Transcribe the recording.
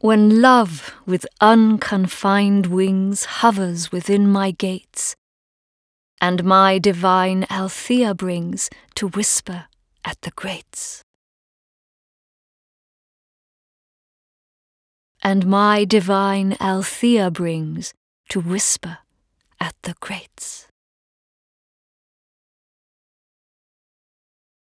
When love with unconfined wings hovers within my gates, and my divine Althea brings to whisper at the grates. And my divine Althea brings to whisper.